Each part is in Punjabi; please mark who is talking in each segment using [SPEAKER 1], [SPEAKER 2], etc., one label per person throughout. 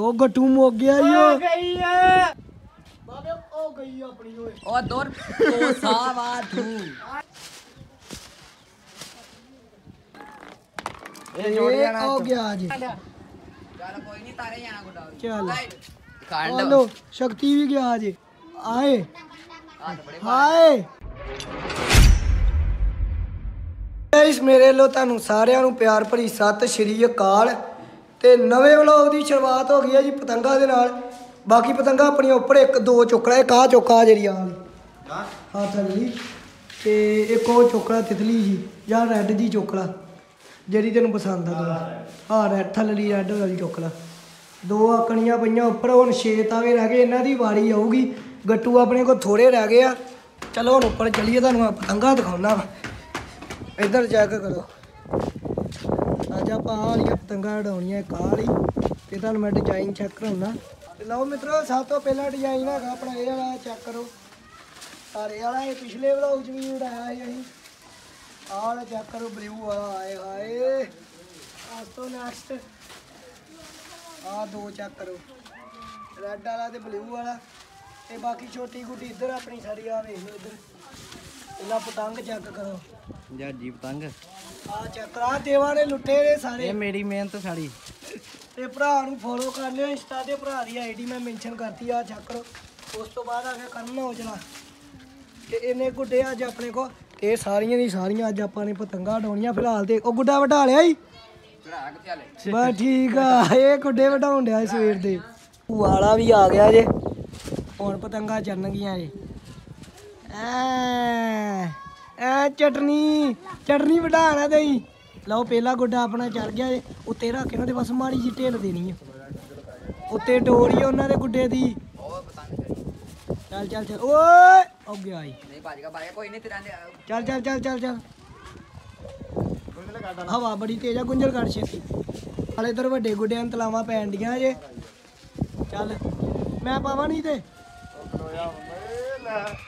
[SPEAKER 1] ਉਹ ਗੱਟੂ ਮੁੱਕ ਗਿਆ ਈ ਓ
[SPEAKER 2] ਗਈ ਆ।
[SPEAKER 1] ਬਾਬੇ ਉਹ ਗਈ ਆਪਣੀ ਓਏ।
[SPEAKER 3] ਉਹ ਦੁਰ ਕੋਸਾ ਵਾ ਤੂੰ।
[SPEAKER 1] ਇਹ ਜੋੜ ਜਾਣਾ ਹੋ ਗਿਆ ਜੀ।
[SPEAKER 3] ਚੱਲ ਕੋਈ ਨਹੀਂ ਤਾਰੇ ਜਾਣਾ ਗੁੱਡਾ
[SPEAKER 1] ਚੱਲ।
[SPEAKER 3] ਖੰਡ।
[SPEAKER 1] ਹਲੋ ਸ਼ਕਤੀ ਵੀ ਗਿਆ ਜੀ। ਆਏ। ਹਾਏ ਗਾਇਸ ਮੇਰੇ ਵੱਲੋਂ ਤੁਹਾਨੂੰ ਸਾਰਿਆਂ ਨੂੰ ਪਿਆਰ ਭਰੀ ਸਤਿ ਸ਼੍ਰੀ ਅਕਾਲ। ਤੇ ਨਵੇਂ ਵਲੌਗ ਦੀ ਸ਼ੁਰੂਆਤ ਹੋ ਗਈ ਹੈ ਜੀ ਪਤੰਗਾ ਦੇ ਨਾਲ। ਬਾਕੀ ਪਤੰਗਾ ਆਪਣੀਆਂ ਉੱਪਰ ਇੱਕ ਦੋ ਚੁੱਕੜਾ ਇੱਕ ਆਹ ਚੁੱਕਾ ਜਿਹੜੀ ਆ ਹਾਂ। ਥੱਲੀ ਤੇ ਇੱਕ ਉਹ ਚੁੱਕੜਾ ਤਿਤਲੀ ਜੀ ਜਾਂ ਰੈੱਡ ਦੀ ਚੁੱਕੜਾ ਜਿਹੜੀ ਤੈਨੂੰ ਪਸੰਦ ਆ। ਹਾਂ ਰੈੱਡ। ਥੱਲੜੀ ਰੈੱਡ ਵਾਲੀ ਚੁੱਕੜਾ। ਦੋ ਆਕਣੀਆਂ ਪਈਆਂ ਉੱਪਰ ਹੁਣ ਛੇ ਤਾਵੇ ਰਹਿ ਗਏ ਇਹਨਾਂ ਦੀ ਵਾਰੀ ਆਊਗੀ। ਗੱਟੂ ਆਪਣੇ ਕੋਲ ਥੋੜੇ ਰਹਿ ਗਏ ਆ। ਚਲੋ ਹੁਣ ਉੱਪਰ ਚੱਲੀਏ ਤੁਹਾਨੂੰ ਪਤੰਗਾ ਦਿਖਾਉਣਾ ਵਾ। ਇੱਧਰ ਚੈੱਕ ਕਰੋ। ਅੱਜ ਆਪਾਂ ਆਹ ਵਾਲੀਆਂ ਪਤੰਗਾਂ ਉਡਾਉਣੀਆਂ ਕਾਲੀ ਤੇ ਤੁਹਾਨੂੰ ਮੈਂ ਡਿਜ਼ਾਈਨ ਚੈੱਕ ਕਰਾਉਣਾ। ਤੇ ਲਓ ਮਿੱਤਰੋ, ਸਭ ਤੋਂ ਪਹਿਲਾ ਡਿਜ਼ਾਈਨ ਹੈਗਾ ਆਪਣਾ, ਇਹ ਵਾਲਾ ਚੈੱਕ ਕਰੋ। ਤਾਰੇ ਵਾਲਾ, ਇਹ ਪਿਛਲੇ ਵਲੌਗ 'ਚ ਵੀ ਉਡਾਇਆ ਸੀ ਅਸੀਂ। ਆਹ ਵਾਲਾ ਚੈੱਕ ਕਰੋ ਬਲੂ ਵਾਲਾ ਆਏ ਹਾਏ। ਉਸ ਤੋਂ ਨੈਕਸਟ ਆਹ ਦੋ ਚੈੱਕ ਕਰੋ। ਰੈੱਡ ਵਾਲਾ ਤੇ ਬਲੂ ਵਾਲਾ। ਤੇ ਬਾਕੀ ਛੋਟੀ ਗੁੱਡੀ ਇੱਧਰ ਆਪਣੀ ਸਾਰੀ ਆ ਵੇਖ ਲਓ ਇੱਧਰ। ਪਹਿਲਾਂ ਪਤੰਗ ਚੈੱਕ ਕਰੋ।
[SPEAKER 2] ਜਾਜੀ ਪਤੰਗ।
[SPEAKER 1] ਆ ਚੱਕਰਾ ਦੇਵਾ ਨੇ ਲੁੱਟੇ ਨੇ ਸਾਰੇ।
[SPEAKER 2] ਇਹ ਮੇਰੀ ਮਿਹਨਤ ਸਾੜੀ
[SPEAKER 1] ਤੇ ਭਰਾ ਨੂੰ ਫੋਲੋ ਕਰ ਲਿਓ ਇੰਸਟਾ ਤੇ ਭਰਾ ਦੀ ਆਈਡੀ ਮੈਂ ਮੈਂਸ਼ਨ ਕਰਤੀ ਆ ਚੈੱਕ ਕਰੋ ਉਸ ਤੋਂ ਬਾਅਦ ਆ ਗਿਆ ਕਰਨ ਔਜਲਾ। ਤੇ ਇਹਨੇ ਗੁੱਡੇ ਅੱਜ ਆਪਣੇ ਕੋ ਇਹ ਸਾਰੀਆਂ ਦੀ ਸਾਰੀਆਂ ਅੱਜ ਆਪਾਂ ਨੇ ਪਤੰਗਾ ਉਡਾਉਣੀਆਂ ਫਿਲਹਾਲ ਤੇ। ਉਹ ਗੁੱਡਾ ਲਿਆ
[SPEAKER 3] ਚੱਲੇ
[SPEAKER 1] ਬਸ ਠੀਕ ਆ ਇਹ ਗੁੱਡੇ ਵਢਾਉਣ ਡਿਆ ਸਵੇਰ ਦੇ। ਵਾਲਾ ਵੀ ਆ ਗਿਆ ਜੇ। ਹੁਣ ਪਤੰਗਾ ਚੜਨਗੀਆਂ ਜੇ। ਐ। ਐ ਚਟਨੀ ਚਟਨੀ ਵਢਾਣਾ ਦੇਈ ਲਓ ਪਹਿਲਾ ਗੁੱਡਾ ਆਪਣਾ ਚੜ ਗਿਆ ਜੇ ਉੱਤੇ ਰੱਖ ਕੇ ਉਹਨਾਂ ਦੇ ਬਸ ਮਾੜੀ ਜਿਹੀ ਢੇਲ ਦੇਣੀ ਆ। ਉੱਤੇ ਡੋਰੀ ਉਹਨਾਂ ਦੇ ਗੁੱਡੇ ਦੀ। ਚੱਲ ਚੱਲ ਚੱਲ। ਓਏ ਹੋ ਗਿਆ ਈ
[SPEAKER 3] ਨਹੀਂ ਭੱਜ ਗਿਆ ਭੱਜ ਗਿਆ। ਕੋਈ ਨਹੀਂ ਤੇਰਾ
[SPEAKER 1] ਚੱਲ ਚੱਲ ਚੱਲ ਚੱਲ ਚੱਲ। ਹਵਾ ਬੜੀ ਤੇਜ਼ ਆ ਗੁੰਝਲ ਕੱਢ ਛੇਤੀ। ਹਾਲੇ ਇਧਰ ਵੱਡੇ ਗੁੱਡਿਆਂ ਨੂੰ ਤਲਾਵਾਂ ਪੈਣ ਡੀਆਂ ਜੇ। ਚੱਲ ਮੈਂ ਪਾਵਾਂ ਨਹੀਂ ਤੇ?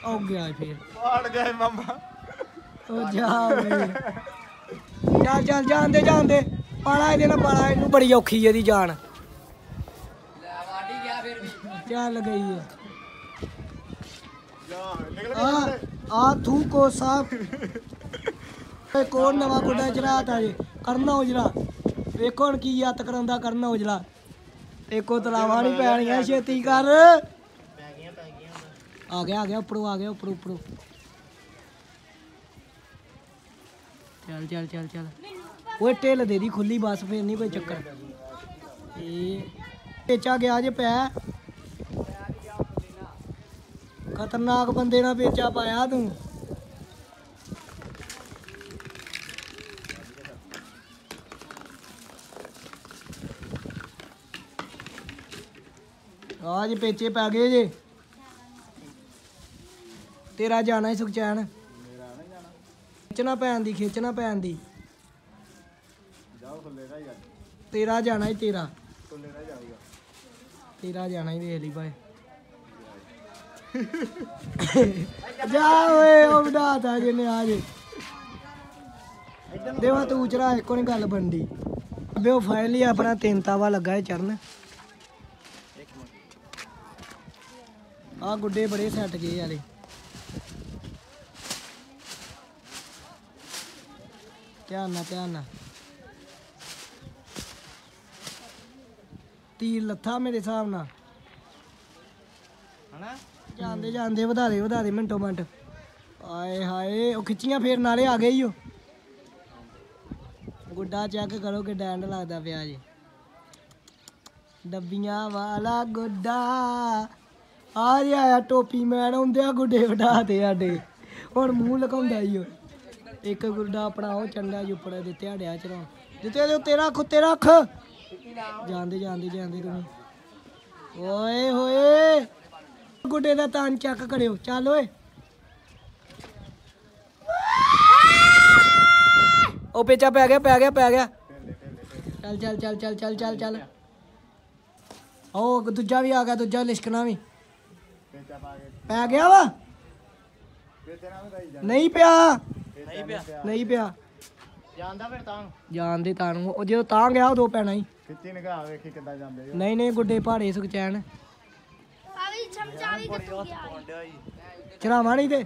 [SPEAKER 1] ਹੋ ਗਿਆ ਫੇਰ।
[SPEAKER 2] ਫੜ ਗਏ ਮਮਾ।
[SPEAKER 1] ਉਹ ਜਾ ਓਏ। ਚੱਲ ਚੱਲ ਜਾਂਦੇ ਜਾਂਦੇ ਪਾਲਾ ਇਹਦੇ ਨਾਲ, ਪਾਲਾ ਇਹਨੂੰ। ਬੜੀ ਔਖੀ ਇਹਦੀ ਜਾਨ।
[SPEAKER 3] ਲੈ ਵਾਢੀ ਗਿਆ ਫਿਰ ਵੀ
[SPEAKER 1] ਚੱਲ ਗਈ ਹੈ ਆ ਆ ਤੂੰ ਕੋ ਸਾਫ਼ ਇਹ ਕੋਣ ਨਵਾਂ ਗੁੱਡਾ ਚੜਾਤਾ ਜੇ? ਕਰਨਾ ਉਜਲਾ ਵੇਖੋ ਹੁਣ ਕੀ ਯਤ ਕਰਾਉਂਦਾ, ਕਰਨਾ ਉਜਲਾ ਇੱਕੋ ਤਲਾਵਾਂ ਨਹੀਂ ਪੈਣੀਆਂ, ਛੇਤੀ ਕਰ। ਆ ਗਿਆ ਆ ਗਿਆ, ਉੱਪਰੋਂ ਆ ਗਿਆ, ਉੱਪਰੋਂ ਉੱਪਰੋਂ। ਚੱਲ ਚੱਲ ਚੱਲ ਚੱਲ। ਓਏ, ਢਿੱਲ ਦੇ ਦੀ ਖੁੱਲੀ ਬਸ, ਫੇਰ ਨਹੀਂ ਕੋਈ ਚੱਕਰ। ਇਹ ਪੇਚਾ ਗਿਆ ਜੇ ਪੈ। ਖਤਰਨਾਕ ਬੰਦੇ ਨਾਲ ਪੇਚਾ ਪਾਇਆ ਤੂੰ। ਆਜ ਪੇਚੇ ਪੈ ਗਏ ਜੇ। ਤੇਰਾ ਜਾਣਾ ਹੀ ਸੁਖਚੈਨ। ਖਿੱਚਣਾ ਪੈਣ ਦੀ, ਖਿੱਚਣਾ ਪੈਣ ਦੀ। ਤੇਰਾ ਜਾਣਾ ਹੀ ਤੇਰਾ। ਤੇਰਾ ਜਾਣਾ ਹੀ ਵੇਖ ਲਈ ਭਾਈ ਜਾ ਓਏ, ਉਹ ਵਧਾਤਾ ਜਿਹਨੇ ਆ ਜੇ। ਦੇਵਾ ਤੂੰ ਚਰਾ ਇੱਕੋ ਨਹੀਂ ਗੱਲ ਬਣਦੀ। ਅਬੇ ਉਹ ਫਾਈਲ ਹੀ ਆਪਣਾ ਤਿੰਨ ਤਾਵਾ ਲੱਗਾ ਹੈ ਚਰਨ ਆ ਗੁੱਡੇ ਬੜੇ ਸੱਟ ਗਏ ਵਾਲੇ ਧਿਆਨ ਨਾਲ ਧਿਆਨ ਨਾਲ। ਤੀਰ ਲੱਥਾ ਮੇਰੇ ਹਿਸਾਬ ਨਾਲ।
[SPEAKER 2] ਹਨਾ?
[SPEAKER 1] ਜਾਂਦੇ ਜਾਂਦੇ ਵਧਾ ਦੇ ਵਧਾ ਦੇ ਮਿੰਟੋ ਮਿੰਟ। ਆਏ ਹਾਏ ਉਹ ਖਿੱਚੀਆਂ ਫੇਰ ਨਾਲੇ ਆ ਗਏ ਈ ਓ ਗੁੱਡਾ ਚੈੱਕ ਕਰੋ ਕਿ ਡੈਂਡ ਲੱਗਦਾ ਪਿਆ ਜੀ। ਡੱਬੀਆਂ ਵਾਲਾ ਗੁੱਡਾ। ਆ ਜੀ ਆਇਆ ਟੋਪੀ ਮੈਨ ਹੁੰਦੇ ਆ ਗੁੱਡੇ ਵਢਾ ਤੇ ਸਾਡੇ। ਹੁਣ ਮੂੰਹ ਲਕਾਉਂਦਾ ਈ ਓ ਇੱਕ ਗੁੱਡਾ ਆਪਣਾ ਉਹ ਚੰਡਾ ਜੀ ਉੱਪਰ ਦੇ ਧਿਆੜਿਆ ਚੜਾ ਜਿੱਤੇ ਦੇ ਉੱਤੇ ਰੱਖ ਉੱਤੇ ਰੱਖ। ਜਾਂਦੇ ਜਾਂਦੇ ਜਾਂਦੇ ਤੁਸੀਂ ਓਏ ਹੋਏ। ਗੁੱਡੇ ਦਾ ਤਾਨ ਚੱਕ ਕਰਿਓ। ਚੱਲ ਓਏ। ਉਹ ਪੇਚਾ ਪੈ ਗਿਆ ਪੈ ਗਿਆ ਪੈ ਗਿਆ। ਚੱਲ ਚੱਲ ਚੱਲ ਚੱਲ ਚੱਲ ਚੱਲ ਚੱਲ। ਉਹ ਦੂਜਾ ਵੀ ਆ ਗਿਆ ਦੂਜਾ ਲਿਸ਼ਕਣਾ ਵੀ। ਪੈ ਗਿਆ ਵਾ? ਨਹੀਂ ਪਿਆ।
[SPEAKER 2] ਨਹੀਂ ਪਿਆ।
[SPEAKER 1] ਨਹੀਂ ਪਿਆ।
[SPEAKER 2] ਜਾਂਦਾ ਫਿਰ ਤਾਂ।
[SPEAKER 1] ਜਾਣਦੇ ਤਾਂ ਨੂੰ। ਉਹ ਜਦੋਂ ਤਾਂ ਗਿਆ ਉਦੋਂ ਪੈਣਾ ਹੀ।
[SPEAKER 4] ਖਿੱਚੀ ਨਿਗਾਹ ਵੇਖੀ ਕਿੱਦਾਂ ਜਾਂਦੇ ਆ।
[SPEAKER 1] ਨਹੀਂ ਨਹੀਂ ਗੁੱਡੇ ਪਹਾੜੇ ਸੁਖਚੈਨ।
[SPEAKER 5] ਆਵੀ ਚਮਚਾ ਵੀ ਕੱਟੂ ਗਿਆ
[SPEAKER 1] ਚੜਾਵਾ ਨਹੀਂ ਤੇ?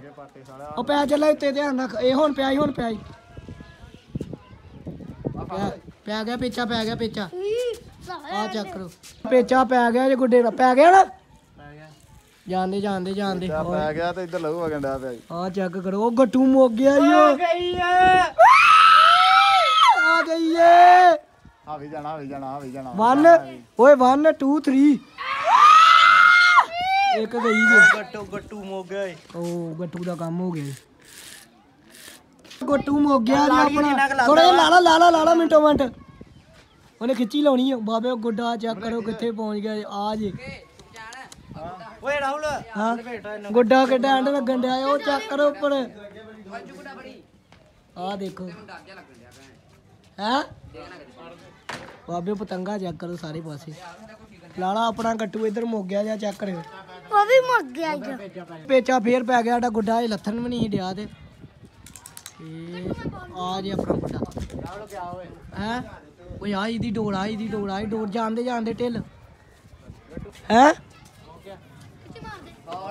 [SPEAKER 1] ਉਹ ਪੈ ਚੱਲਾ ਉੱਤੇ ਧਿਆਨ ਰੱਖ। ਇਹ ਹੁਣ ਪਿਆ ਹੀ ਹੁਣ ਪਿਆ ਹੀ। ਪਿਆ- ਪੈ ਗਿਆ ਪੇਚਾ ਪੈ ਗਿਆ ਪੇਚਾ। ਆ ਚੈੱਕ ਕਰੋ ਪੇਚਾ ਪੈ ਗਿਆ ਜੇ ਗੁੱਡੇ ਦਾ। ਪੈ ਗਿਆ ਨਾ? ਜਾਂਦੇ ਜਾਂਦੇ ਜਾਂਦੇ।
[SPEAKER 4] ਆ ਪੈ ਗਿਆ ਤੇ ਇੱਧਰ ਲਹੂ ਵਗਣ ਡਿਆ ਪਿਆ ਜੀ।
[SPEAKER 1] ਆ ਚੈੱਕ ਕਰੋ ਉਹ ਗੱਟੂ ਮੁੱਕ ਗਿਆ ਈ ਓ
[SPEAKER 2] ਗਈ ਆ
[SPEAKER 1] ਆ ਗਈ ਏ।
[SPEAKER 4] ਆ ਵੀ ਜਾਣਾ ਆ ਵੀ ਜਾਣਾ ਆ ਵੀ ਜਾਣਾ
[SPEAKER 1] 1 ਓਏ 1 2 3 ਇੱਕ ਗਈ ਜੇ।
[SPEAKER 2] ਗੱਟੂ ਗੱਟੂ ਮੋ ਗਏ
[SPEAKER 1] ਉਹ ਗੱਟੂ ਦਾ ਕੰਮ ਹੋ ਗਿਆ। ਗੱਟੂ ਮੁੱਕ ਗਿਆ ਜੀ ਆਪਣਾ। ਥੋੜਾ ਜਿਹਾ ਲਾਲਾ ਲਾਲਾ ਲਾਲਾ ਮਿੰਟੋ ਮਿੰਟ। ਉਹਨੇ ਖਿੱਚੀ ਲਾਉਣੀ ਆ। ਬਾਬੇ ਉਹ ਗੁੱਡਾ ਚੈੱਕ ਕਰੋ ਕਿੱਥੇ ਪਹੁੰਚ ਗਿਆ ਆ ਜੇ।
[SPEAKER 2] ਓਏ ਰਾਹੁਲ।
[SPEAKER 1] ਹਾਂ। ਗੁੱਡਾ ਕਿੱਡਾ ਐਂਡ ਲੱਗਣ ਡਿਆ ਉਹ ਚੈੱਕ ਕਰੋ ਉੱਪਰ।
[SPEAKER 3] ਅੰਜੂ ਗੁੱਡਾ ਬੜੀ
[SPEAKER 1] ਆ ਦੇਖੋ। ਹੈ? ਬਾਬੇ ਪਤੰਗਾ ਚੈੱਕ ਕਰੋ ਸਾਰੇ ਪਾਸੇ। ਲਾਲਾ ਆਪਣਾ ਗੱਟੂ ਇੱਧਰ ਮੁੱਕ ਗਿਆ ਜਾਂ ਚੈੱਕ ਕਰਿਓ
[SPEAKER 5] ਉਹ ਵੀ ਮੁੱਕ ਗਿਆ ਜੀ।
[SPEAKER 1] ਪੇਚਾ ਫੇਰ ਪੈ ਗਿਆ ਸਾਡਾ ਗੁੱਡਾ ਇਹ ਲੱਥਣ ਵੀ ਨਹੀਂ ਡਿਆ ਤੇ। ਆ ਜੇ ਆਪਣਾ ਗੁੱਡਾ। ਹੈ? ਓਏ ਆ ਇਹਦੀ ਡੋਰ ਆ ਇਹਦੀ ਡੋਰ ਆ ਇਹ ਡੋਰ ਜਾਂਦੇ ਜਾਂਦੇ ਢਿੱਲ। ਹੈ?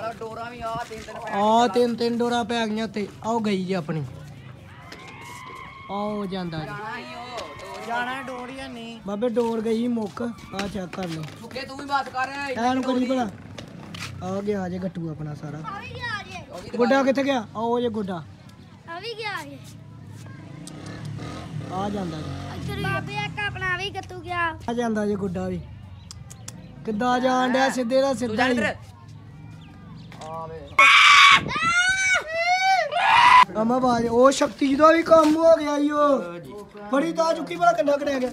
[SPEAKER 3] ਆਹ ਡੋਰਾ ਵੀ ਆ ਤਿੰਨ ਤਿੰਨ
[SPEAKER 1] ਆ ਤਿੰਨ ਤਿੰਨ ਡੋਰਾਂ ਪੈ ਗਈਆਂ ਤੇ ਆਓ ਗਈ ਜੀ ਆਪਣੀ। ਆਓ ਜਾਂਦਾ ਜੀ।
[SPEAKER 3] ਜਾਣਾ ਹੀ ਉਹ ਡੋਰ।
[SPEAKER 2] ਜਾਣਾ ਡੋਰੀਆ ਨਹੀਂ।
[SPEAKER 1] ਬਾਬੇ ਡੋਰ ਗਈ ਮੁੱਕ ਆ ਚੈੱਕ ਕਰ ਲਓ।
[SPEAKER 3] ਮੁੱਕੇ ਤੂੰ ਵੀ ਬਾਤ ਕਰ
[SPEAKER 1] ਐਨ ਕਰੀ ਭਲਾ। ਆ? ਗਿਆ ਜੇ ਗੱਟੂ ਆਪਣਾ ਸਾਰਾ।
[SPEAKER 5] ਆ ਵੀ ਗਿਆ ਜੀ
[SPEAKER 1] ਗੁੱਡਾ ਕਿੱਥੇ ਗਿਆ? ਆਓ ਜੇ ਗੁੱਡਾ।
[SPEAKER 5] ਆ ਵੀ ਗਿਆ ਜੀ
[SPEAKER 1] ਆ ਜਾਂਦਾ ਜੀ।
[SPEAKER 5] ਬਾਬੇ ਇੱਕ ਆਪਣਾ ਵੀ ਕੱਟੂ ਗਿਆ।
[SPEAKER 1] ਆ ਜਾਂਦਾ ਜੇ ਗੁੱਡਾ ਵੀ। ਕਿੱਦਾਂ ਜਾਣ ਡਿਆ? ਸਿੱਧੇ ਦਾ ਸਿੱਧਾ ਹੀ। ਅਮਾ ਬਾਜ ਉਹ ਸ਼ਕਤੀ ਦਾ ਵੀ ਕੰਮ ਹੋ ਗਿਆ ਈ ਉਹ। ਬੜੀ ਤਾਂ ਚੁੱਕੀ ਬੜਾ ਕੰਡਾ ਕੜਿਆ ਗਿਆ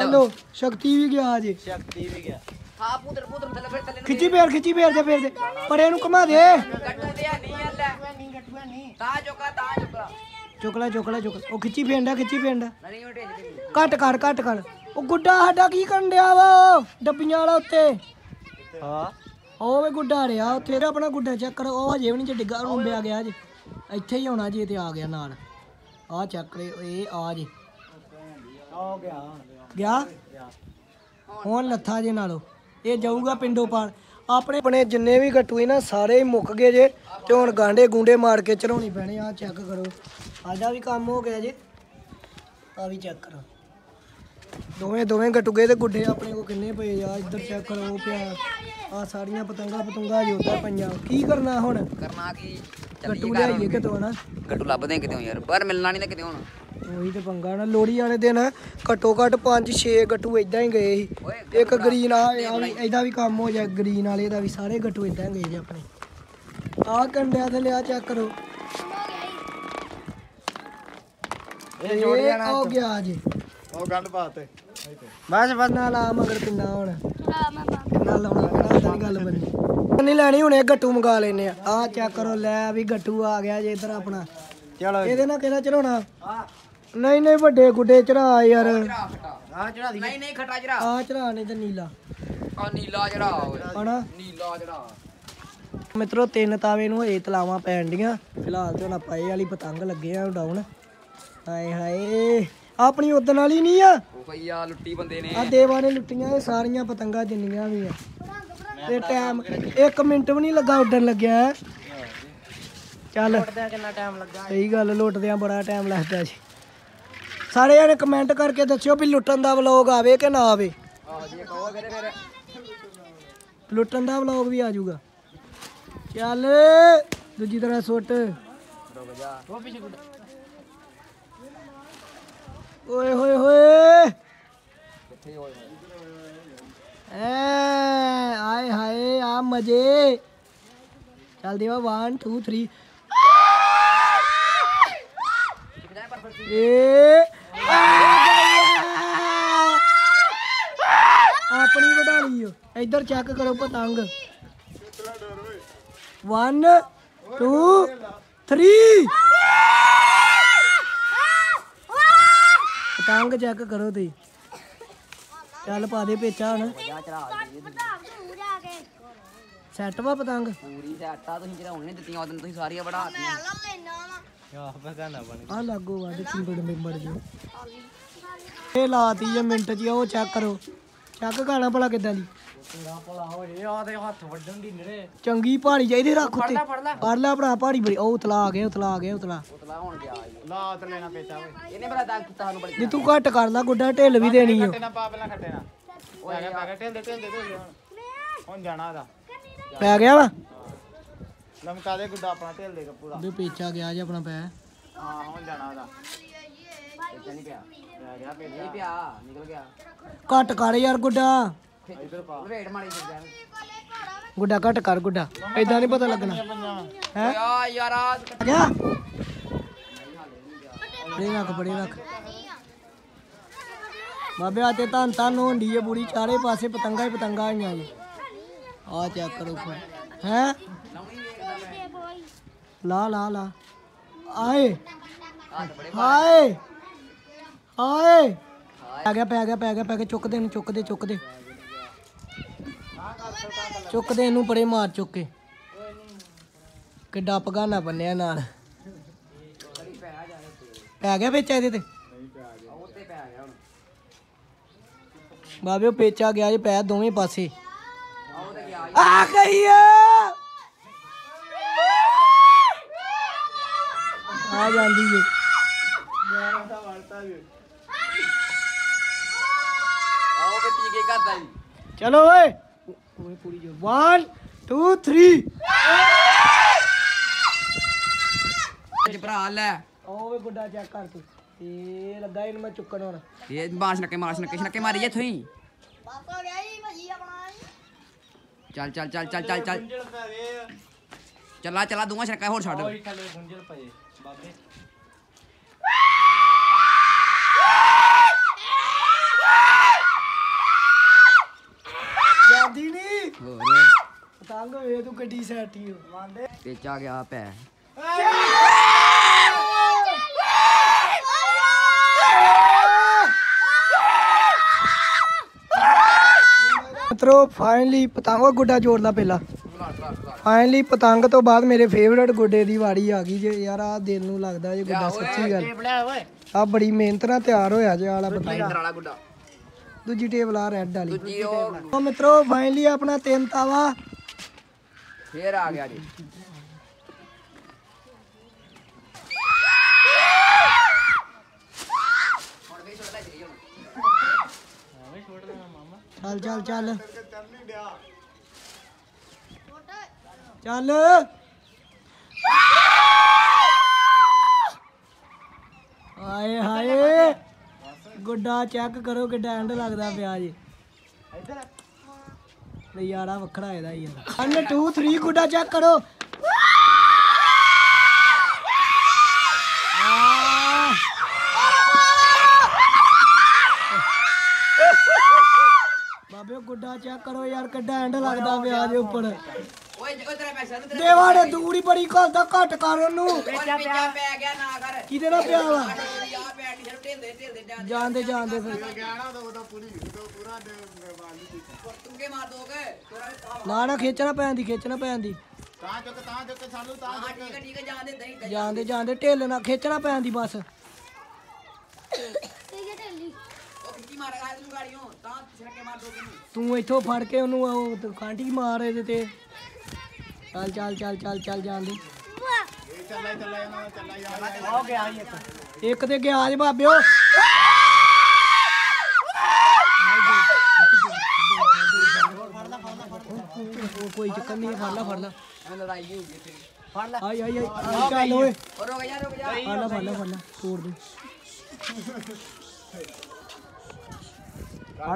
[SPEAKER 1] ਹਲੋ ਸ਼ਕਤੀ ਵੀ ਗਿਆ ਜੇ
[SPEAKER 2] ਸ਼ਕਤੀ ਵੀ ਗਿਆ।
[SPEAKER 3] ਹਾਂ ਪੁੱਤਰ ਪੁੱਤਰ ਥੱਲੇ ਫਿਰ ਥੱਲੇ
[SPEAKER 1] ਖਿੱਚੀ ਫੇਰ ਖਿੱਚੀ ਫੇਰ ਦੇ ਫੇਰ ਦੇ। ਪਰੇ ਨੂੰ ਘੁਮਾ ਦੇ।
[SPEAKER 3] ਗੱਟੂ ਦੇ ਨਹੀਂ ਅੱਲਾ ਤਾਂ ਚੁੱਕਾ ਤਾਂ ਚੁੱਕਾ।
[SPEAKER 1] ਚੁਕਲਾ ਚੁਕਲਾ ਚੁਕ ਉਹ ਖਿੱਚੀ ਫੇਂਡਾ ਖਿੱਚੀ ਫੇਂਡਾ
[SPEAKER 3] ਨਹੀਂ
[SPEAKER 1] ਘੱਟ ਕਰ ਘੱਟ ਕਰ। ਉਹ ਗੁੱਡਾ ਸਾਡਾ ਕੀ ਕਰਨ ਡਿਆ ਵਾ ਡੱਬੀਆਂ ਵਾਲਾ ਉੱਤੇ।
[SPEAKER 2] ਹਾਂ।
[SPEAKER 1] ਉਹ ਵੇ ਗੁੱਡਾ ਰਿਆ, ਉੱਥੇ ਤੇ ਆਪਣਾ ਗੁੱਡਾ ਚੈੱਕ ਕਰੋ, ਉਹ ਹਜੇ ਵੀ ਨਹੀਂ ਜੇ ਡਿੱਗਾ ਰੁੰਬਿਆ ਗਿਆ ਜੀ ਇੱਥੇ ਹੀ ਆਉਣਾ ਜੀ ਤੇ ਆ ਗਿਆ ਨਾਲ। ਆ ਚੈੱਕ ਕਰੇ, ਇਹ ਆ ਜੀ।
[SPEAKER 2] ਆ ਗਿਆ?
[SPEAKER 1] ਗਿਆ ਹੁਣ ਲੱਥਾ ਜੇ ਨਾਲੋਂ। ਇਹ ਜਾਊਗਾ ਪਿੰਡੋਂ ਪਾਰ ਆਪਣੇ ਆਪਣੇ ਜਿੰਨੇ ਵੀ ਗੱਟੂ ਨਾ, ਸਾਰੇ ਹੀ ਮੁੱਕ ਗਏ ਜੇ। ਤੇ ਹੁਣ ਗਾਂਡੇ ਗੁੰਡੇ ਮਾਰ ਕੇ ਚੜਾਉਣੀ ਪੈਣੇ ਆ ਚੈੱਕ ਕਰੋ। ਸਾਡਾ ਵੀ ਕੰਮ ਹੋ ਗਿਆ ਜੇ। ਆ ਵੀ ਚੈੱਕ ਕਰੋ। ਦੋਵੇਂ ਦੋਵੇਂ ਗੱਟੂ ਗਏ ਤੇ ਗੁੱਡੇ ਆਪਣੇ ਕੋ ਕਿੰਨੇ ਪਏ ਆ? ਇੱਧਰ ਚੈੱਕ ਕਰੋ ਉਹ ਪਿਆ। ਆ ਸਾਰੀਆਂ ਪਤੰਗਾ ਪਤੰਗਾ ਜੋਦਾ ਪਈਆਂ। ਕੀ ਕਰਨਾ ਹੁਣ?
[SPEAKER 3] ਕਰਨਾ ਕੀ?
[SPEAKER 1] ਗੱਟੂ ਲਿਆਈਏ ਕਿਤੋਂ ਨਾ
[SPEAKER 3] ਗੱਟੂ ਲੱਭਦੇ ਕਿਤੇ ਯਾਰ? ਪਰ ਮਿਲਣਾ ਨਹੀਂ ਤਾਂ ਕਿਤੇ ਹੁਣ?
[SPEAKER 1] ਉਹੀ ਤੇ ਪੰਗਾ ਨਾ। ਲੋੜੀ ਵਾਲੇ ਦਿਨ ਘੱਟੋ ਘੱਟ 5-6 ਗੱਟੂ ਇਦਾਂ ਹੀ ਗਏ ਸੀ। ਇੱਕ ਗ੍ਰੀਨ ਆ ਆ ਵੀ ਇਹਦਾ ਵੀ ਕੰਮ ਹੋ ਜਾ ਗ੍ਰੀਨ ਵਾਲੇ ਦਾ ਵੀ ਸਾਰੇ ਗੱਟੂ ਇਦਾਂ ਗਏ ਜੇ ਆਪਣੇ। ਆ ਕੰਡਿਆਂ ਤੇ ਲਿਆ ਚੈੱਕ ਕਰੋ। ਇਹ ਜੋੜ ਜਾਣਾ ਹੋ ਗਿਆ ਜੀ
[SPEAKER 4] ਉਹ ਗੰਢ ਪਾਤੇ ਇੱਥੇ
[SPEAKER 1] ਬਸ ਬਸ ਨਾਲ ਆ ਮਗਰ ਕਿੰਨਾ ਹੁਣ। ਕਿੰਨਾ ਲਾਉਣਾ ਕਿਹੜਾ ਤਾਂ ਗੱਲ ਬੰਨੀ। ਨਹੀਂ ਲੈਣੀ ਹੁਣੇ ਗੱਟੂ ਮੰਗਾ ਲੈਨੇ ਆ। ਆ ਚੈੱਕ ਕਰੋ ਲੈ ਵੀ ਗੱਟੂ ਆ ਗਿਆ ਜੇ ਇਧਰ ਆਪਣਾ।
[SPEAKER 2] ਚਲੋ
[SPEAKER 1] ਇਹਦੇ ਨਾਲ ਕਿਹੜਾ ਚੜਾਉਣਾ? ਨਹੀਂ ਨਹੀਂ ਵੱਡੇ ਗੁੱਡੇ ਚੜਾ ਯਾਰ।
[SPEAKER 2] ਆ ਚੜਾ ਦੀ
[SPEAKER 3] ਨਹੀਂ ਨਹੀਂ ਖਟਾ ਚੜਾ।
[SPEAKER 1] ਆ ਚੜਾ ਨਹੀਂ ਤੇ ਨੀਲਾ।
[SPEAKER 3] ਆ ਨੀਲਾ ਚੜਾ ਓਏ।
[SPEAKER 1] ਹਣਾ?
[SPEAKER 3] ਨੀਲਾ ਚੜਾ।
[SPEAKER 1] ਮਿੱਤਰੋ ਤਿੰਨ ਤਾਵੇ ਨੂੰ ਹੇ ਤਲਾਵਾਂ ਪੈਣ ਡੀਆਂ। ਫਿਲਹਾਲ ਤੇ ਹੁਣ ਆਪਾਂ ਇਹ ਵਾਲੀ ਪਤੰਗ ਲੱਗੇ ਆ ਡਾਊਨ ਹਾਏ ਹਾਏ। ਆਪਣੀ ਉਦਣ ਵਾਲੀ ਨਹੀਂ ਆ।
[SPEAKER 3] ਉਹ ਲੁੱਟੀ ਬੰਦੇ ਨੇ।
[SPEAKER 1] ਆ ਦੇਵਾ ਨੇ ਲੁੱਟੀਆਂ ਇਹ ਸਾਰੀਆਂ ਪਤੰਗਾਂ ਜਿੰਨੀਆਂ ਵੀ ਆ। ਤੇ ਟਾਈਮ 1 ਮਿੰਟ ਵੀ ਨਹੀਂ ਲੱਗਾ ਉੱਡਣ ਲੱਗਿਆ। ਚੱਲ।
[SPEAKER 2] ਕਿੰਨਾ ਟਾਈਮ ਲੱਗਾ
[SPEAKER 1] ਸਹੀ ਗੱਲ ਲੁੱਟਦਿਆਂ ਬੜਾ ਟਾਈਮ ਲੱਗਦਾ ਜੀ। ਸਾਰੇ ਜਣੇ ਕਮੈਂਟ ਕਰਕੇ ਦੱਸਿਓ ਵੀ ਲੁੱਟਣ ਦਾ ਵਲੌਗ ਆਵੇ ਕਿ ਨਾ ਆਵੇ। ਲੁੱਟਣ ਦਾ ਵਲੌਗ ਵੀ ਆ ਜਾਊਗਾ। ਚੱਲ। ਦੂਜੀ ਤਰ੍ਹਾਂ ਸੁੱਟ।
[SPEAKER 3] ਰੁਕ ਜਾ।
[SPEAKER 2] ਉਹ ਪਿੱਛੇ ਗੁੱਡਾ
[SPEAKER 1] ਓਏ ਹੋਏ ਹੋਏ।
[SPEAKER 3] ਕਿੱਥੇ ਹੋਏ
[SPEAKER 1] ਐ, ਆਏ ਹਾਏ, ਆ ਮਜੇ। ਚੱਲ ਵਾ 1 2 3 ਏ। ਆਪਣੀ ਵਧਾ ਲਈ ਇੱਧਰ ਚੈੱਕ ਕਰੋ ਪਤੰਗ। 1 2 3 ਪਤੰਗ ਚੈੱਕ ਕਰੋ ਤੁਸੀਂ। ਚੱਲ ਪਾ ਦੇ ਪੇਚਾ ਹੁਣ। ਸੈੱਟ ਵਾ ਪਤੰਗ?
[SPEAKER 3] ਪੂਰੀ ਸੈਟਾ ਤੁਸੀਂ ਚੜਾਉਣੇ ਨਹੀਂ ਦਿੱਤੀਆਂ ਉਦੋਂ ਤੁਸੀਂ ਸਾਰੀਆਂ ਵੜਾਤੀਆਂ
[SPEAKER 5] ਲੈ ਲੈਣਾ ਵਾ
[SPEAKER 2] ਆ ਬਗਾਨਾ ਬਣ
[SPEAKER 1] ਆ ਲਾਗੋ ਵੱਧ ਚਿੰਬੜ ਮਿੰਬੜ ਜੋ ਇਹ ਲਾਤੀ ਜੇ ਮਿੰਟ 'ਚ ਉਹ ਚੈੱਕ ਕਰੋ। ਚੈੱਕ ਗਾਣਾ ਭਲਾ ਕਿਦਾਂ ਦੀ?
[SPEAKER 2] ਤੇਰਾ ਭਲਾ ਹੋ ਜੇ ਆ ਦੇ ਹੱਥ ਵੱਢਣ ਦੀ ਨਰੇ
[SPEAKER 1] ਚੰਗੀ ਪਹਾੜੀ ਚਾਹੀਦੀ ਰੱਖ ਉੱਤੇ।
[SPEAKER 3] ਫੜ ਲੈ
[SPEAKER 1] ਫੜ ਲੈ। ਭਰਾ ਪਹਾੜੀ ਬੜੀ ਉਹ ਉਤਲਾ ਆ ਗਿਆ ਉਤਲਾ ਆ ਗਿਆ ਉਤਲਾ
[SPEAKER 3] ਉਤਲਾ ਹੁਣ ਗਿਆ ਈ।
[SPEAKER 4] ਲਾ ਤੇ ਲੈਣਾ ਪੇਚਾ ਓਏ।
[SPEAKER 3] ਇਹਨੇ ਬੜਾ ਦਾਗ ਕੀਤਾ ਸਾਨੂੰ ਬੜੀ
[SPEAKER 1] ਜੇ ਤੂੰ ਘੱਟ ਕਰ ਲਾ ਗੁੱਡਾ ਢਿੱਲ ਵੀ ਦੇਣੀ ਓ
[SPEAKER 4] ਖੱਟੇ ਨਾ ਪਾ ਪਹਿਲਾਂ ਖੱਟੇ ਨਾ ਪੈ ਗਿਆ ਹੁਣ। ਜਾਣਾ
[SPEAKER 1] ਪੈ ਵਾ?
[SPEAKER 4] ਲਮਕਾ ਦੇ ਗੁੱਡਾ ਆਪਣਾ ਢਿਲਦੇ ਗਾ ਪੂਰਾ
[SPEAKER 1] ਵੀ ਪੇਚਾ ਗਿਆ ਜੇ ਆਪਣਾ ਪੈ।
[SPEAKER 4] ਹਾਂ ਹੁਣ ਜਾਣਾ ਉਹਦਾ।
[SPEAKER 3] ਇੱਥੇ ਨਹੀਂ ਪਿਆ।
[SPEAKER 4] ਗਿਆ ਪੇਚਾ
[SPEAKER 3] ਨਹੀਂ ਪਿਆ ਨਿਕਲ ਗਿਆ।
[SPEAKER 1] ਘੱਟ ਕਰ ਯਾਰ ਗੁੱਡਾ।
[SPEAKER 4] ਇਧਰ ਪਾ।
[SPEAKER 3] ਮਾਰੀ
[SPEAKER 1] ਗੁੱਡਾ ਘੱਟ ਕਰ ਗੁੱਡਾ ਏਦਾਂ ਨਹੀਂ ਪਤਾ ਲੱਗਣਾ। ਹੈ?
[SPEAKER 3] ਆ ਯਾਰ ਆ
[SPEAKER 1] ਗਿਆ? ਬੜੇ ਰੱਖ ਬੜੇ ਰੱਖ। ਬਾਬੇ ਆ ਤੇ ਤਾਂ ਤਾਂ ਹੋਂਡੀ ਏ ਬੁੜੀ ਚਾਰੇ ਪਾਸੇ ਪਤੰਗਾ ਹੀ ਪਤੰਗਾ ਆਈਆਂ ਜੀ ਆ ਚੈੱਕ ਕਰੋ ਹੈ? ਲਾ ਲਾ ਲਾ। ਆਏ। ਹਾਏ ਹਾਏ ਪੈ ਗਿਆ ਪੈ ਗਿਆ ਪੈ ਗਿਆ ਪੈ ਗਿਆ। ਚੁੱਕ ਦੇ ਇਹਨੂੰ ਚੁੱਕ ਦੇ ਇਹਨੂੰ ਪਰੇ ਮਾਰ ਚੁੱਕ। ਕਿੱਡਾ ਪਗਾਨਾ ਬੰਨਿਆ ਨਾਲ। ਪੈ ਗਿਆ ਵਿੱਚ ਇਹਦੇ ਤੇ? ਬਾਬੇ, ਉਹ ਪੇਚਾ ਗਿਆ ਜੇ, ਪੈ ਦੋਵੇਂ ਪਾਸੇ।
[SPEAKER 3] ਆ
[SPEAKER 1] ਗਈ ਆ ਆ ਜਾਂਦੀ ਏ
[SPEAKER 3] ਆ ਉਹ ਤੇ ਪੀ ਕੇ ਕਰਦਾ
[SPEAKER 1] ਚਲੋ ਓਏ। ਓਏ ਪੂਰੀ ਜੋ 1 2 3
[SPEAKER 3] ਅੱਜ ਭਰਾ ਲੈ।
[SPEAKER 1] ਓਏ ਗੁੱਡਾ ਚੈੱਕ ਕਰ ਤੂੰ। ਇਹ ਲੱਗਾ ਇਹਨੂੰ ਮੈਂ ਚੁੱਕਣ ਹੁਣ।
[SPEAKER 3] ਇਹ ਮਾਰਸ਼ ਨੱਕੇ ਮਾਰਸ਼ ਨੱਕੇ ਨੱਕੇ ਮਾਰੀ ਜੇ ਥੋਈ
[SPEAKER 5] ਪਾਪਾ ਗਿਆ ਜੀ ਭਾਜੀ ਆਪਣਾ
[SPEAKER 3] ਚੱਲ ਚੱਲ ਚੱਲ ਚੱਲ ਚੱਲ ਚੱਲ। ਚੱਲਾ ਚੱਲਾ ਦੂੰਗਾ ਛੱਕਾ ਹੋਰ ਛੱਡ।
[SPEAKER 2] ਕੋਈ ਥੱਲੇ ਗੁੰਝਲ ਪਏ। ਬਾਬੇ।
[SPEAKER 1] ਗੱਡੀ ਸੈਟੀ ਹੋ
[SPEAKER 3] ਵਿੱਚ ਆ ਗਿਆ ਪੈ
[SPEAKER 1] ਮਿੱਤਰੋ ਫਾਈਨਲੀ ਪਤੰਗ ਉਹ ਗੁੱਡਾ ਜੋੜਦਾ ਪਹਿਲਾਂ। ਫਾਈਨਲੀ ਪਤੰਗ ਤੋਂ ਬਾਅਦ ਮੇਰੇ ਫੇਵਰਟ ਗੁੱਡੇ ਦੀ ਵਾੜੀ ਆ ਗਈ ਜੇ। ਯਾਰ ਆ ਦਿਲ ਨੂੰ ਲੱਗਦਾ ਜੇ ਗੁੱਡਾ ਸੱਚੀ ਗੱਲ। ਆ ਬੜੀ ਮਿਹਨਤ ਨਾਲ ਤਿਆਰ ਹੋਇਆ ਜੇ ਆਲਾ ਪਤੰਗ। ਦੂਜੀ ਟੇਬਲ ਆ ਰੈੱਡ ਵਾਲੀ।
[SPEAKER 3] ਉਹ
[SPEAKER 1] ਮਿੱਤਰੋ ਫਾਈਨਲੀ ਆਪਣਾ ਤਿੰਨ ਤਾਵਾ
[SPEAKER 3] ਫੇਰ ਆ ਗਿਆ ਜੀ।
[SPEAKER 1] ਚੱਲ ਚੱਲ ਚੱਲ। ਚੱਲ। ਹਾਏ ਹਾਏ। ਗੁੱਡਾ ਚੈੱਕ ਕਰੋ ਕਿੱਡਾ ਐਂਡ ਲੱਗਦਾ ਪਿਆ ਜੀ। ਨਜ਼ਾਰਾ ਵੱਖਰਾ ਇਹਦਾ ਯਾਰ 1 2 3 ਗੁੱਡਾ ਚੈੱਕ ਕਰੋ। ਬਾਬੇ, ਗੁੱਡਾ ਚੈੱਕ ਕਰੋ ਯਾਰ, ਕਿੱਡਾ ਐਂਡ ਲੱਗਦਾ ਪਿਆ ਦੇ ਉੱਪਰ।
[SPEAKER 3] ਓਏ ਓਏ ਤੇਰਾ ਪੈਸਾ ਤੇ
[SPEAKER 1] ਦੇਵਾ ਨੇ ਦੂਰੀ ਬੜੀ ਘਲਦਾ ਘੱਟ ਕਰ ਉਹਨੂੰ।
[SPEAKER 3] ਪੈ ਗਿਆ ਨਾ ਕਰ।
[SPEAKER 1] ਕਿਹਦੇ ਨਾਲ ਪਿਆ ਵਾ?
[SPEAKER 3] ਪੈਣ ਦੀ ਜਾਂਦੇ
[SPEAKER 1] ਜਾਂਦੇ ਫਿਰ।
[SPEAKER 4] ਨਾ
[SPEAKER 3] ਤਾਂ
[SPEAKER 1] ਨਾ ਨਾ ਖੇਚਣਾ ਪੈਂਦੀ ਖੇਚਣਾ ਪੈਂਦੀ
[SPEAKER 4] ਤਾਂ ਚੁੱਕ ਤਾਂ ਚੁੱਕ ਸਾਨੂੰ ਤਾਂ
[SPEAKER 3] ਠੀਕ ਹੈ ਠੀਕ ਹੈ ਜਾਂਦੇ
[SPEAKER 1] ਜਾਂਦੇ ਢਿੱਲ ਨਾਲ ਖੇਚਣਾ ਪੈਂਦੀ ਬਸ।
[SPEAKER 3] ਤੂੰ ਤਾਂ ਨੂੰ
[SPEAKER 1] ਤੂੰ ਇੱਥੋਂ ਫੜ ਕੇ ਉਹਨੂੰ ਉਹ ਤੇ ਕਾਂਟੀ ਮਾਰ ਇਹਦੇ ਤੇ। ਚੱਲ ਚੱਲ ਚੱਲ ਚੱਲ ਚੱਲ ਜਾਂਦੇ
[SPEAKER 4] ਇਹ ਚੱਲਾ ਹੀ ਚੱਲਾ ਇਹਨਾਂ ਦਾ। ਹੀ
[SPEAKER 2] ਗਿਆ ਜੀ ਇੱਕ।
[SPEAKER 1] ਇੱਕ ਤੇ ਗਿਆ ਜੇ ਬਾਬਿਓ। ਕੋਈ ਚੱਕਰ ਨਹੀਂ ਫੜ ਲਾ ਫੜ ਲਾ।
[SPEAKER 3] ਲੜਾਈ ਹੋ ਗਈ ਤੇਰੀ
[SPEAKER 2] ਫੜ ਲੈ।
[SPEAKER 1] ਆਈ ਆਈ ਆਈ। ਚੱਲ ਓਏ।
[SPEAKER 3] ਰੁਕ ਜਾ ਰੁਕ ਜਾ।
[SPEAKER 1] ਫੜ ਲਾ ਫੜ ਲਾ ਫੜ ਲਾ। ਤੋੜ ਦੇ।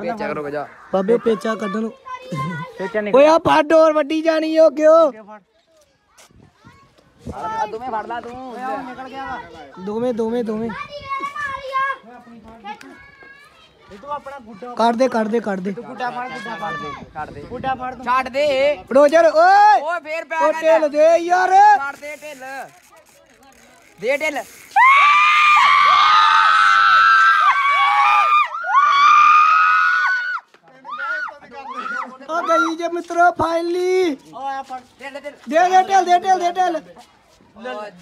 [SPEAKER 3] ਵਿੱਚ ਰੁਕ ਜਾ।
[SPEAKER 1] ਬਾਬੇ ਪੇਚਾ ਕੱਢਣ। ਨੂੰ
[SPEAKER 2] ਪੇਚਾ
[SPEAKER 1] ਓਏ ਆ ਫੜ ਡੋਰ ਵੱਡੀ ਜਾਣੀ ਓ ਕਿਉਂ?
[SPEAKER 3] ਆ ਦੋਵੇਂ ਫੜ ਲਾ ਤੂੰ।
[SPEAKER 2] ਨਿਕਲ ਗਿਆ ਵਾ।
[SPEAKER 1] ਦੋਵੇਂ ਦੋਵੇਂ ਦੋਵੇਂ।
[SPEAKER 2] ਇਹ ਤੂੰ ਆਪਣਾ ਗੁੱਡਾ
[SPEAKER 1] ਕੱਢ ਦੇ ਕੱਢ ਦੇ ਕੱਢ ਦੇ।
[SPEAKER 2] ਗੁੱਡਾ ਫੜ ਗੁੱਡਾ ਫੜ। ਦੇ
[SPEAKER 3] ਛੱਡ ਦੇ।
[SPEAKER 2] ਗੁੱਡਾ ਫੜ ਤੂੰ।
[SPEAKER 3] ਛੱਡ ਦੇ।
[SPEAKER 1] ਰੋਜਰ ਓਏ!
[SPEAKER 3] ਓਏ ਫੇਰ ਪੈ
[SPEAKER 1] ਉਹ
[SPEAKER 3] ਗਿਆ
[SPEAKER 1] ਢਿੱਲ ਦੇ ਯਾਰ।
[SPEAKER 3] ਛੱਡ ਦੇ ਢਿੱਲ। ਦੇ ਢਿੱਲ
[SPEAKER 1] ਆ ਗਈ ਜੇ ਮਿੱਤਰੋ ਫਾਈਨਲੀ
[SPEAKER 2] ਓ ਆ ਫੜ
[SPEAKER 3] ਢਿੱਲ ਢਿੱਲ
[SPEAKER 1] ਦੇ ਦੇ ਢਿੱਲ ਦੇ ਢਿੱਲ ਦੇ ਢਿੱਲ
[SPEAKER 3] ਓ ਜਾ
[SPEAKER 2] ਓਏ ਸਾਰੇ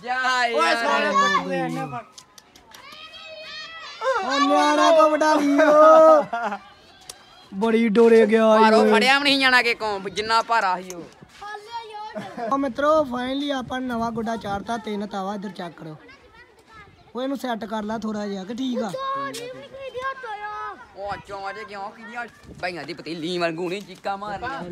[SPEAKER 3] ਯਾਰ।
[SPEAKER 2] ਕੱਟੂ ਦੇ ਇਹਨੇ ਫੜ
[SPEAKER 1] ਉਹ ਨਿਆਣਾ ਕੋ ਵਡਾ ਲਿਓ ਬੜੀ ਡੋਰੇ ਗਿਆ ਓਏ।
[SPEAKER 3] ਫੜਿਆ ਵੀ ਨਹੀਂ ਜਾਣਾ ਕਿ ਕੌਮ ਜਿੰਨਾ ਭਾਰਾ ਸੀ ਉਹ।
[SPEAKER 1] ਮਿੱਤਰੋ ਫਾਈਨਲੀ ਆਪਾਂ ਨਵਾਂ ਗੁੱਡਾ ਚਾੜਤਾ ਤਿੰਨ ਤਾਵਾ ਇੱਧਰ ਚੈੱਕ ਕਰੋ। ਉਹ ਇਹਨੂੰ ਸੈੱਟ ਕਰ ਲੈ ਥੋੜਾ ਜਿਹਾ ਕਿ ਠੀਕ ਆ?
[SPEAKER 5] ਵੀ
[SPEAKER 3] ਦੀ ਪਤੀਲੀ ਵਾਂਗੂ ਨਹੀਂ ਚੀਕਾ ਮਾਰਨੀਆਂ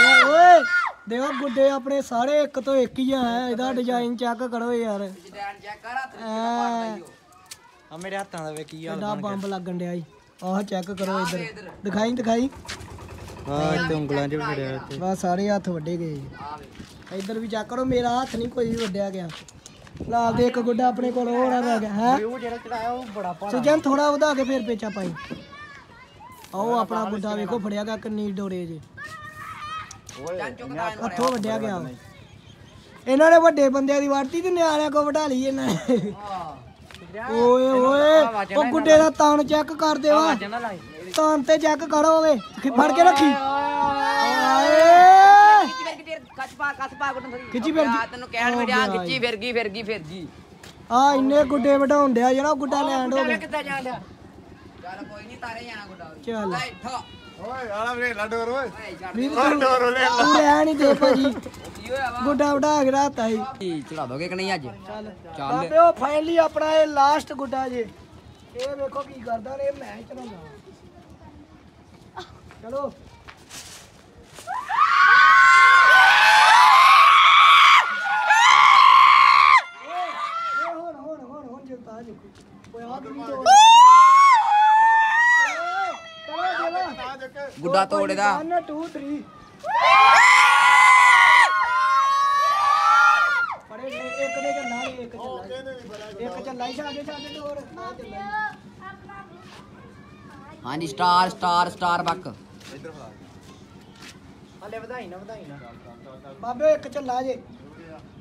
[SPEAKER 1] ਓਏ ਓਏ ਦੇਖੋ ਗੁੱਡੇ ਆਪਣੇ ਸਾਰੇ ਇੱਕ ਤੋਂ ਇੱਕ ਹੀ ਆ ਇਹਦਾ ਡਿਜ਼ਾਈਨ ਚੈੱਕ ਕਰੋ ਯਾਰ।
[SPEAKER 3] ਡਿਜ਼ਾਈਨ ਚੈੱਕ ਕਰ ਹੱਥ
[SPEAKER 1] ਐ।
[SPEAKER 2] ਆ ਮੇਰੇ ਹੱਥਾਂ ਦਾ ਵੇ ਕੀ ਹਾਲ
[SPEAKER 1] ਕਿੱਡਾ ਬੰਬ ਲੱਗਣ ਡਿਆ ਆਹ ਚੈੱਕ ਕਰੋ ਇੱਧਰ। ਦਿਖਾਈ ਦਿਖਾਈ।
[SPEAKER 2] ਇੱਥੇ ਉਂਗਲਾਂ 'ਚ ਫੜਿਆ ਇੱਥੇ।
[SPEAKER 1] ਬਸ ਸਾਰੇ ਹੱਥ ਵੱਡੇ ਗਏ।
[SPEAKER 3] ਆ ਵੇ
[SPEAKER 1] ਇੱਧਰ ਵੀ ਚੈੱਕ ਕਰੋ ਮੇਰਾ ਹੱਥ ਨਹੀਂ ਕੋਈ ਵੀ ਵੱਡਿਆ ਗਿਆ। ਲਾਲ ਦੇ ਇੱਕ ਗੁੱਡਾ ਆਪਣੇ ਕੋਲ ਹੋਰ ਆ ਗਿਆ ਹੈ?
[SPEAKER 2] ਉਹ ਜਿਹੜਾ ਚੜਾਇਆ ਉਹ ਬੜਾ ਭਾਰਾ।
[SPEAKER 1] ਸੁਜਨ ਥੋੜਾ ਵਧਾ ਕੇ ਫੇਰ ਪੇਚਾ ਪਾਈ। ਆਓ ਆਪਣਾ ਗੁੱਡਾ ਵੇਖੋ ਫੜਿਆ ਗਿਆ ਕਿੰਨੀ ਡੋਰੇ ਜੇ। ਹੱਥੋਂ ਵੱਡਿਆ ਗਿਆ। ਇਹਨਾਂ ਨੇ ਵੱਡੇ ਬੰਦਿਆਂ ਦੀ ਵਰਤੀ ਤੇ ਨਿਆਣਿਆਂ ਕੋ ਵਢਾ ਲਈ ਇਹਨਾਂ ਨੇ। ਓਏ ਓਏ ਉਹ ਗੁੱਡੇ ਦਾ। ਤਾਣ ਚੈੱਕ ਕਰ ਦੇਵਾ ਤਾਣ ਤੇ ਚੈੱਕ ਕਰੋ ਓਏ ਫੜ ਕੇ ਰੱਖੀ। ਆਏ।
[SPEAKER 3] ਪਾ ਕੱਚ ਪਾ ਗੁੱਟਨ ਥੋੜੀ
[SPEAKER 1] ਖਿੱਚੀ ਫਿਰ ਗਈ।
[SPEAKER 3] ਤੈਨੂੰ ਕਹਿਣ ਮਿਲਿਆ
[SPEAKER 1] ਗਿਆ
[SPEAKER 3] ਖਿੱਚੀ ਫਿਰ ਗਈ ਫਿਰ ਗਈ ਫਿਰ ਗਈ
[SPEAKER 1] ਆ ਇੰਨੇ ਗੁੱਡੇ ਵਢਾਉਣ ਡਿਆ ਜਿਹੜਾ ਗੁੱਡਾ ਲੈਂਡ ਹੋ ਗਿਆ
[SPEAKER 3] ਕਿੱਦਾਂ ਜਾਣ ਡਿਆ। ਚੱਲ ਕੋਈ ਨਹੀਂ ਤਾਰੇ ਜਾਣਾ ਗੁੱਡਾ
[SPEAKER 1] ਚੱਲ।
[SPEAKER 3] ਲੈ
[SPEAKER 4] ਓਏ ਆਲਾ ਵੇ ਲੱਡੋਰ ਓਏ।
[SPEAKER 3] ਓਏ ਛੱਡ
[SPEAKER 1] ਵੀ ਤੂੰ ਤੂੰ ਲੈ ਨਹੀਂ ਦੇ ਭਾਜੀ।
[SPEAKER 3] ਕੀ ਹੋਇਆ ਵਾ?
[SPEAKER 1] ਗੁੱਡਾ ਵਢਾ ਕੇ ਰਾਤਾ ਹੀ।
[SPEAKER 3] ਕੀ ਚੜਾ ਦੋਗੇ ਕਿ ਨਹੀਂ ਅੱਜ?
[SPEAKER 1] ਚੱਲ।
[SPEAKER 3] ਚੱਲ।
[SPEAKER 1] ਬਾਬੇ ਉਹ ਫਾਈਨਲੀ ਆਪਣਾ ਇਹ ਲਾਸਟ ਗੁੱਡਾ ਜੇ। ਇਹ ਵੇਖੋ ਕੀ ਕਰਦਾ ਨੇ ਮੈਂ ਹੀ ਚਲਾਉਣਾ ਚਲੋ ਓਏ ਹੁਣ ਹੁਣ ਹੁਣ ਹੁਣ ਜਲਤਾ ਜੀ ਓਏ ਆ ਕੀ ਤੋੜ ਚਲੋ
[SPEAKER 3] ਗੁੱਡਾ ਤੋੜਦਾ
[SPEAKER 1] 1 2 3 ਪੜੇ ਇੱਕ ਨੇ ਚੱਲਣਾ ਨੀ, ਇੱਕ ਚੱਲਣਾ ਇੱਕ ਚੱਲਾ ਹੀ ਛਾਗੇ ਛਾਗੇ ਹੋਰ। ਆ ਚੱਲਾ
[SPEAKER 3] ਹਾਂਜੀ ਸਟਾਰ ਸਟਾਰ ਸਟਾਰ ਬੱਕ।
[SPEAKER 2] ਹਲੇ ਵਧਾਈ ਨਾ ਵਧਾਈ ਨਾ।
[SPEAKER 1] ਬਾਬੇ ਇੱਕ ਚੱਲਾ ਜੇ।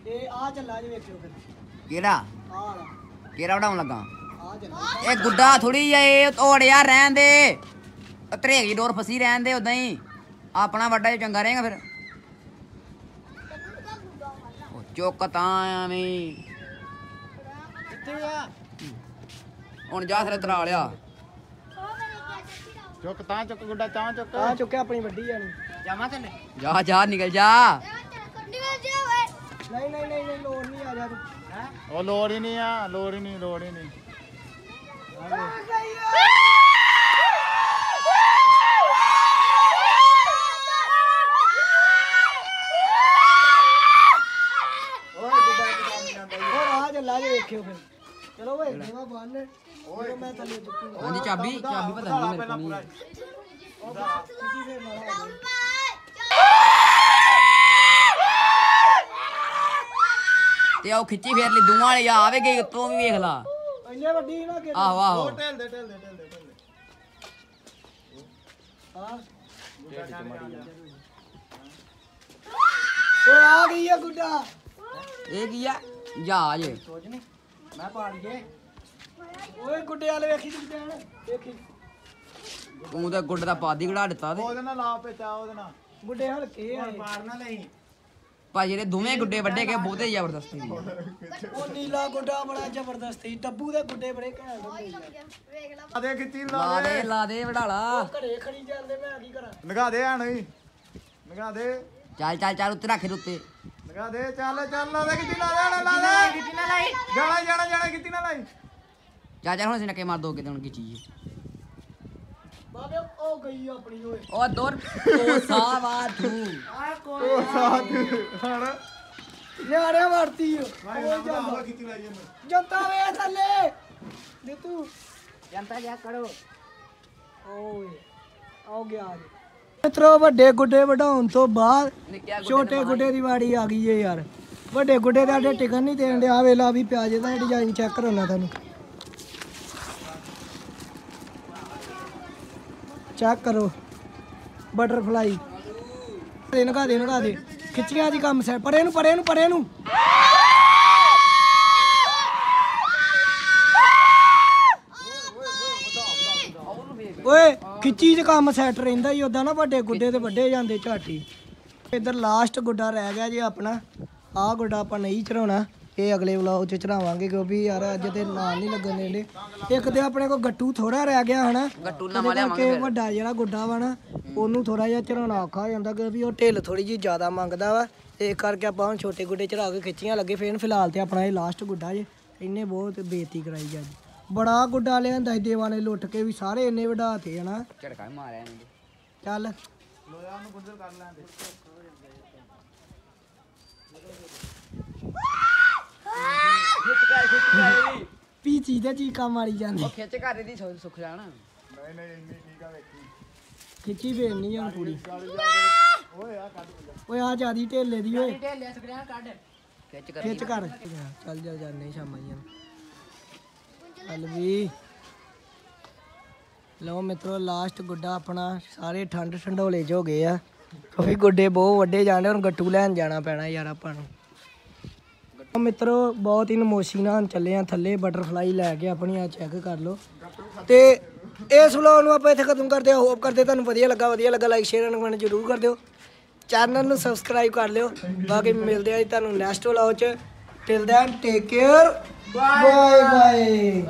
[SPEAKER 1] ਤੇ ਆ ਚੱਲਾ ਜੇ ਵੇਖਿਓ ਫਿਰ।
[SPEAKER 3] ਕਿਹੜਾ?
[SPEAKER 1] ਆ
[SPEAKER 3] ਕਿਹੜਾ ਵਡਾਉਣ ਲੱਗਾ?
[SPEAKER 1] ਆ
[SPEAKER 3] ਇਹ ਗੁੱਡਾ ਥੋੜੀ ਇਹ ਤੋੜਿਆ ਰਹਿਣ ਦੇ। ਤਰੇਗੀ ਡੋਰ ਫਸੀ ਰਹਿਣ ਦੇ ਉਦਾਂ ਹੀ। ਆਪਣਾ ਵੱਡਾ ਜਿਹਾ ਚੰਗਾ ਰਹੇਗਾ ਫਿਰ। ਉਹ ਚੁੱਕ ਤਾਂ ਐਵੇਂ
[SPEAKER 2] ਕਿੱਥੇ ਆ।
[SPEAKER 3] ਹੁਣ ਜਾ ਸਿਰੇ ਤਰਾ ਲਿਆ।
[SPEAKER 4] ਚੁੱਕ ਤਾਂ ਚੁੱਕ ਗੁੱਡਾ ਤਾਂ ਚੁੱਕ।
[SPEAKER 1] ਆ ਚੁੱਕਿਆ ਆਪਣੀ ਵੱਡੀ ਜਾਣੀ
[SPEAKER 2] ਜਾਵਾਂ ਥੱਲੇ
[SPEAKER 3] ਜਾ ਜਾ ਨਿਕਲ ਜਾ।
[SPEAKER 5] ਜਾ
[SPEAKER 1] ਨਹੀਂ ਨਹੀਂ ਨਹੀਂ ਲੋੜ ਨਹੀਂ ਆ ਜਾ ਤੂੰ।
[SPEAKER 4] ਉਹ ਲੋੜ ਹੀ ਨਹੀਂ ਆ ਲੋੜ ਹੀ ਨਹੀਂ ਲੋੜ ਹੀ ਨਹੀਂ।
[SPEAKER 1] ਹੋਰ ਆ ਚੱਲਾ ਜੇ ਵੇਖਿਓ ਫਿਰ ਚਲੋ ਓਏ ਦੇਵਾ ਬੰਨ ਓਏ ਮੈਂ ਥੱਲੇ ਚੁੱਕੂਗਾ
[SPEAKER 3] ਹਾਂਜੀ ਚਾਬੀ ਚਾਬੀ ਪਤਾ ਨਹੀਂ ਮੇਰੇ ਕੋਲ ਨਹੀਂ
[SPEAKER 1] ਸਿੱਧੀ ਫੇਰ ਮਾਰਾ
[SPEAKER 3] ਤੇ ਉਹ ਖਿੱਚੀ ਫੇਰ ਲਈ ਦੂਆਂ ਵਾਲੀ ਆ ਆਵੇਗੀ ਤੂੰ ਵੀ ਵੇਖ ਲਾ
[SPEAKER 1] ਇੰਨੇ ਵੱਡੀ ਨਾ ਕਿ
[SPEAKER 3] ਆਹੋ ਆਹੋ
[SPEAKER 4] ਢੇਲ ਦੇ ਢੇਲ ਦੇ ਢੇਲ ਦੇ ਢੇਲ ਦੇ
[SPEAKER 1] ਹਾਂ ਓਏ ਆ ਗਈ ਆ ਗੁੱਡਾ
[SPEAKER 3] ਇਹ ਕੀ ਆ ਜਹਾਜ਼
[SPEAKER 2] ਸੋਚ ਨਹੀਂ ਮੈਂ ਪਾ ਲਈਏ।
[SPEAKER 1] ਓਏ ਗੁੱਡੇ ਵਾਲੇ ਵੇਖੀ ਤੂੰ ਜਾਣ ਵੇਖੀ।
[SPEAKER 3] ਤੂੰ ਤਾਂ ਗੁੱਡ ਦਾ ਪਾਦੀ ਘੜਾ ਦਿੱਤਾ ਤੇ
[SPEAKER 4] ਉਹਦੇ ਨਾਲ ਲਾ ਪੇਚਾ ਉਹਦੇ ਨਾਲ।
[SPEAKER 1] ਗੁੱਡੇ ਹਲਕੇ ਆ।
[SPEAKER 2] ਪਾਰ ਨਾ ਲਈ।
[SPEAKER 3] ਭਾਜੀ ਜਿਹੜੇ ਦੋਵੇਂ ਗੁੱਡੇ ਵੱਡੇ ਗਏ ਬਹੁਤੇ ਜ਼ਬਰਦਸਤੀ ਸੀ
[SPEAKER 1] ਉਹ ਨੀਲਾ ਗੁੱਡਾ ਬੜਾ ਜ਼ਬਰਦਸਤ। ਸੀ ਡੱਬੂ ਦੇ ਗੁੱਡੇ ਬੜੇ ਘੈਂਟ ਹੁੰਦੇ ਸੀ।
[SPEAKER 5] ਵੇਖ ਲਾ।
[SPEAKER 4] ਆ ਦੇ ਖਿੱਚੀ ਲਾ
[SPEAKER 3] ਲਾ
[SPEAKER 4] ਦੇ।
[SPEAKER 3] ਦੇ ਲਾ ਦੇ ਵਡਾਲਾ
[SPEAKER 1] ਘਰੇ ਖੜੀ ਜਾਂਦੇ ਮੈਂ ਕੀ ਕਰਾਂ?
[SPEAKER 4] ਲਗਾ ਦੇ ਆਣ ਹੀ ਲਗਾ ਦੇ।
[SPEAKER 3] ਚੱਲ ਚੱਲ ਚੱਲ ਉੱਤੇ ਰੱਖ ਦੇ ਉੱਤੇ।
[SPEAKER 4] ਲਗਾ ਦੇ ਚੱਲ ਚੱਲ ਲਾ ਦੇ ਖਿੱਚੀ ਲਾ ਦੇ ਲਾ ਦੇ ਖਿੱਚੀ ਨਾ ਲਾਈ। ਜਾਣਾ ਜਾਣਾ ਜਾਣਾ ਖਿੱਚੀ ਨਾ ਲਾਈ।
[SPEAKER 3] ਚੱਲ ਚੱਲ ਹੁਣ ਅਸੀਂ ਨੱਕੇ ਮਾਰ ਦੋ ਕਿਤੇ ਹੁਣ ਕੀ ਚੀਜ਼
[SPEAKER 1] ਬਾਬੇ ਉਹ ਗਈ ਆਪਣੀ ਓਏ।
[SPEAKER 3] ਉਹ ਦੋਰ ਤੋ ਸਾਵਾ ਤੂੰ
[SPEAKER 4] ਉਹ ਸਾਥ ਹਣ।
[SPEAKER 1] ਨਿਆਣਿਆ ਵਰਤੀ ਓ
[SPEAKER 4] ਲਾਈ ਇਹਨੂੰ
[SPEAKER 1] ਜੰਤਾ ਵੇ ਥੱਲੇ। ਦੇ ਤੂੰ
[SPEAKER 2] ਜਨਤਾ ਜਾ ਕਰੋ।
[SPEAKER 1] ਓਏ ਆਓ ਗਿਆ ਜੀ ਮਿੱਤਰੋ ਵੱਡੇ ਗੁੱਡੇ ਵਢਾਉਣ ਤੋਂ ਬਾਅਦ ਛੋਟੇ ਗੁੱਡੇ ਦੀ ਵਾਰੀ ਆ ਗਈ ਏ ਯਾਰ। ਵੱਡੇ ਗੁੱਡੇ ਦਾ ਸਾਡੇ ਟਿਕਣ ਨਹੀਂ ਦੇਣ ਡਿਆ ਵੇਲਾ ਵੀ ਪਿਆਜੇ ਦਾ ਡਿਜ਼ਾਈਨ ਚੈੱਕ ਕਰਾਉਣਾ ਤੁਹਾਨੂੰ ਚੈੱਕ ਕਰੋ। ਬਟਰਫਲਾਈ ਦੇ ਨਗਾ ਦੇ ਨਗਾ ਦੇ। ਖਿੱਚੀਆਂ ਜੀ ਕੰਮ ਸੈ ਪਰੇ ਨੂੰ ਪਰੇ ਨੂੰ ਪਰੇ ਨੂੰ। ਖਿੱਚੀ ਚ ਕੰਮ ਸੈੱਟ ਰਹਿੰਦਾ ਹੀ ਉਦਾਂ ਨਾ ਵੱਡੇ ਗੁੱਡੇ ਤੇ ਵੱਡੇ ਜਾਂਦੇ ਝਾਟੀ। ਇੱਧਰ ਲਾਸਟ ਗੁੱਡਾ ਰਹਿ ਗਿਆ ਜੀ ਆਪਣਾ। ਆਹ ਗੁੱਡਾ ਆਪਾਂ ਨਹੀਂ ਚੜਾਉਣਾ ਇਹ ਅਗਲੇ ਵਲੌਗ 'ਚ ਚੜਾਵਾਂਗੇ ਕਿਉਂਕਿ ਯਾਰ ਅੱਜ ਤੇ ਨਾਲ ਨਹੀਂ ਲੱਗਣ ਦੇਂਦੇ। ਇੱਕ ਤੇ ਆਪਣੇ ਕੋਲ ਗੱਟੂ ਥੋੜਾ ਰਹਿ ਗਿਆ ਹਨਾ।
[SPEAKER 3] ਗੱਟੂ ਨਵਾਂ ਲਿਆਵਾਂਗੇ।
[SPEAKER 1] ਵੱਡਾ ਜਿਹੜਾ ਗੁੱਡਾ ਵਾ ਨਾ ਉਹਨੂੰ ਥੋੜਾ ਜਿਹਾ ਚੜਾਉਣਾ ਔਖਾ ਹੋ ਜਾਂਦਾ ਕਿਉਂਕਿ ਉਹ ਢਿੱਲ ਥੋੜੀ ਜਿਹੀ ਜ਼ਿਆਦਾ ਮੰਗਦਾ ਵਾ। ਤੇ ਇਸ ਕਰਕੇ ਆਪਾਂ ਹੁਣ ਛੋਟੇ ਗੁੱਡੇ ਚੜਾ ਕੇ ਖਿੱਚੀਆਂ ਲੱਗੇ। ਫੇਰ ਫਿਲਹਾਲ ਤੇ ਆਪਣਾ ਇਹ ਲਾਸਟ ਗੁੱਡਾ ਜੇ ਇਹਨੇ ਬਹੁਤ ਬੇਇੱਜ਼ਤੀ ਕਰਾਈ ਅੱਜ। ਬੜਾ ਗੁੱਡਾ ਲਿਆਂਦਾ ਸੀ ਦੇਵਾਂ ਨੇ ਲੁੱਟ ਕੇ ਵੀ ਸਾਰੇ ਇੰਨੇ ਵਢਾਤੇ ਹਨਾ।
[SPEAKER 3] ਝੜਕਾ ਵੀ ਮਾਰਿਆ ਇਹਨੇ।
[SPEAKER 1] ਚੱਲ। ਪੀਚੀ ਤੇ ਚੀਕਾ ਮਾਰੀ ਜਾਂਦੀ।
[SPEAKER 3] ਉਹ ਖਿੱਚ ਘਰ ਦੀ ਸੁ- ਸੁੱਖ ਜਾਣ।
[SPEAKER 4] ਨਹੀਂ ਨਹੀਂ ਇੰਨੀ ਠੀਕ ਆ ਵੇਖੀ
[SPEAKER 1] ਖਿੱਚੀ ਫੇਰਨੀ ਹੁਣ ਪੂਰੀ। ਓਏ ਆ ਜਿਆਦੀ ਢੇਲੇ ਦੀ ਓਏ।
[SPEAKER 3] ਢੇਲੇ ਕੱਢ ਖਿੱਚ ਕਰ
[SPEAKER 1] ਖਿੱਚ ਕਰ ਚੱਲ ਚੱਲ ਜਾਂਦੇ ਸ਼ਾਮਾਂ ਚੱਲ ਵੀ ਲਓ ਮਿੱਤਰੋ ਲਾਸਟ ਗੁੱਡਾ ਆਪਣਾ ਸਾਰੇ ਠੰਡ ਠੰਡੋਲੇ ਚ ਹੋ ਗਏ ਆ। ਕਿਉਂਕਿ ਗੁੱਡੇ ਬਹੁਤ ਵੱਡੇ ਜਾਣੇ, ਹੁਣ ਗੱਟੂ ਲੈਣ ਜਾਣਾ ਪੈਣਾ ਯਾਰ ਆਪਾਂ ਨੂੰ। ਲਓ ਮਿੱਤਰੋ, ਬਹੁਤ ਹੀ ਨਮੋਸ਼ੀ ਨਾਲ ਚੱਲੇ ਆ ਥੱਲੇ ਬਟਰਫਲਾਈ ਲੈ ਕੇ ਆਪਣੀ ਆ ਚੈੱਕ ਕਰ ਲਓ। ਤੇ ਇਸ ਵਲੌਗ ਨੂੰ ਆਪਾਂ ਇੱਥੇ ਖਤਮ ਕਰਦੇ ਹਾਂ। ਹੋਪ ਕਰਦੇ ਤੁਹਾਨੂੰ ਵਧੀਆ ਲੱਗਾ ਵਧੀਆ ਲੱਗਾ ਲਾਈਕ ਸ਼ੇਅਰ ਐਂਡ ਕਮੈਂਟ ਜ਼ਰੂਰ ਕਰ ਦਿਓ। ਚੈਨਲ ਨੂੰ ਸਬਸਕ੍ਰਾਈਬ ਕਰ ਲਿਓ। ਬਾਕੀ ਮਿਲਦੇ ਆ ਜੀ ਤੁਹਾਨੂੰ ਨੈਕਸਟ ਵਲੌਗ ਚ। Till then take care bye bye